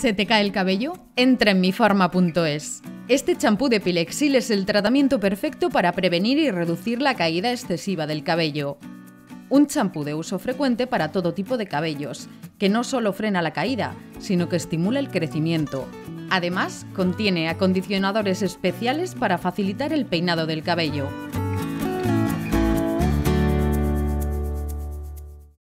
¿Se te cae el cabello? Entra en miforma.es. Este champú de Pilexil es el tratamiento perfecto para prevenir y reducir la caída excesiva del cabello. Un champú de uso frecuente para todo tipo de cabellos, que no solo frena la caída, sino que estimula el crecimiento. Además, contiene acondicionadores especiales para facilitar el peinado del cabello.